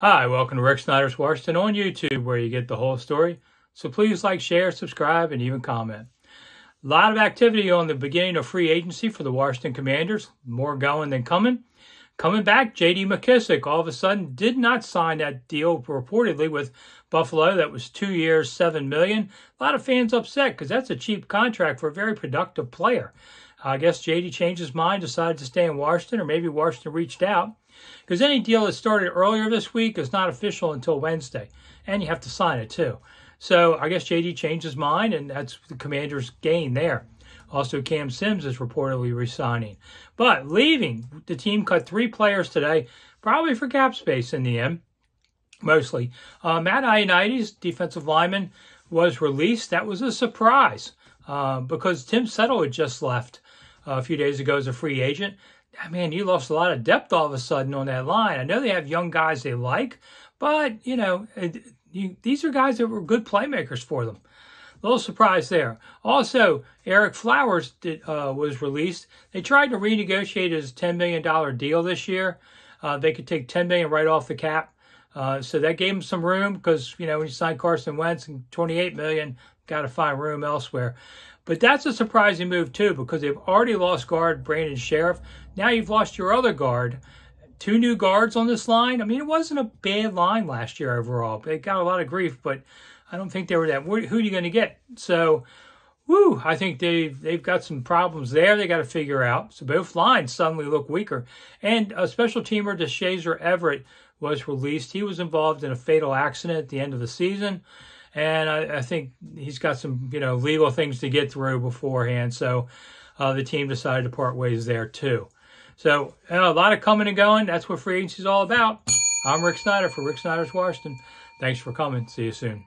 Hi, welcome to Rick Snider's Washington on YouTube, where you get the whole story. So please like, share, subscribe, and even comment. A lot of activity on the beginning of free agency for the Washington Commanders. More going than coming. Coming back, J.D. McKissic all of a sudden did not sign that deal reportedly with Buffalo. That was two years, seven million. A lot of fans upset because that's a cheap contract for a very productive player. I guess J.D. changed his mind, decided to stay in Washington, or maybe Washington reached out. Because any deal that started earlier this week is not official until Wednesday, and you have to sign it too. So I guess JD changed his mind, and that's the Commanders' gain there. Also, Cam Sims is reportedly resigning. But leaving, the team cut three players today, probably for cap space in the end, mostly. Uh, Matt Ioannidis, defensive lineman, was released. That was a surprise uh, because Tim Settle had just left uh, a few days ago as a free agent. Man, you lost a lot of depth all of a sudden on that line. I know they have young guys they like, but, you know, it, you, these are guys that were good playmakers for them. Little surprise there. Also, Ereck Flowers did, uh, was released. They tried to renegotiate his $10 million deal this year. Uh, they could take 10 million right off the cap. Uh, so that gave him some room because, you know, when you sign Carson Wentz and 28 million, got to find room elsewhere. But that's a surprising move, too, because they've already lost guard Brandon Scherff. Now you've lost your other guard two new guards on this line. I mean, it wasn't a bad line last year overall. They got a lot of grief, but I don't think they were that. Who are you going to get? So, woo, I think they've, they've got some problems there they got to figure out. So both lines suddenly look weaker. And a special teamer, Deshazor Everett, was released. He was involved in a fatal accident at the end of the season. And I, I think he's got some, you know, legal things to get through beforehand. So uh, the team decided to part ways there too. So a lot of coming and going. That's what free agency is all about. I'm Rick Snider for Rick Snider's Washington. Thanks for coming. See you soon.